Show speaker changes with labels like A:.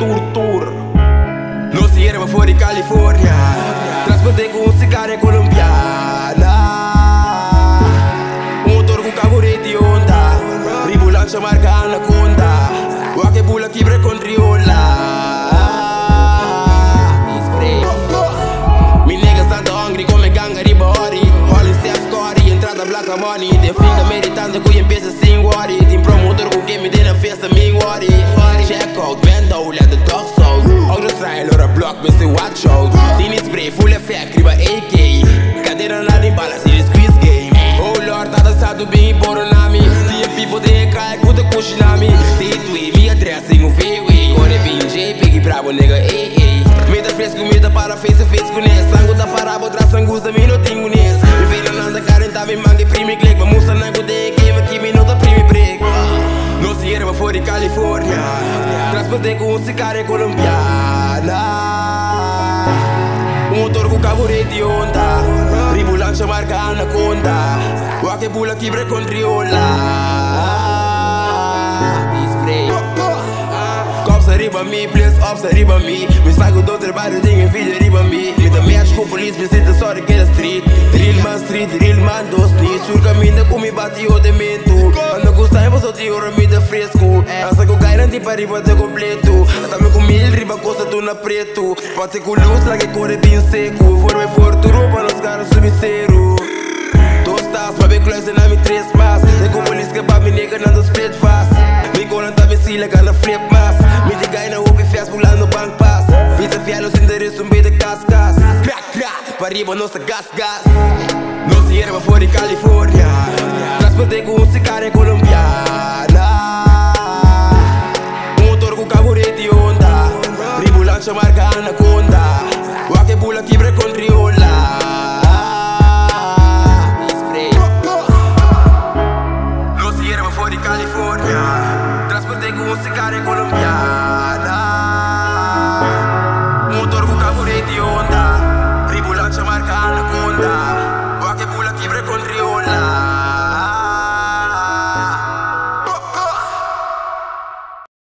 A: tour tour Lo si erba fuori California. Trasporte con un sicario colombiana. Motor con cavore di onda Ribulancio marca anaconda. Qualche bulla chibre con triola money. Te fica meditando cu empieza sin worry Din promotor cu game din a festa min worry Check out, man. Olha the dog soul. Outro trial, ora block, me say watch out Tem spray, full effect, riba AK Cadeira nada em bala, squeeze game. Oh Lord, dançado bem por nami Tinha Transportei com um cigarro colombiana. Um motor com carburete de onda. Ribulancha marca anaconda Wake bula quebra com riola Cops arriba me, place ops arriba me Me saco do trabalho, tenho filho arriba me Me dá match com polícia, precisa só daquela street. Drill man street, drill man do snitch. O caminho com me bate o demento Ando com style, mas eu te ouro me dá fresco senti pa riba te completo. Atame cu mil riba costa tu na preto Mate cu luz la que corre din seco. Vorbe for tu roupa nos caras sub zero Dos tas, ma be close na mi três pas De como nis que pa mi nega na dos pret fas Mi colan ta vesila ca na frep Mi de gai na obi fias pulando bank pass. Vita fia los endereços um bem de cascas Crac, crac, pa riba nossa gas, gas. Nossa hierba fora de Califórnia Transportei com um cigarro e colombo messicana e colombiana.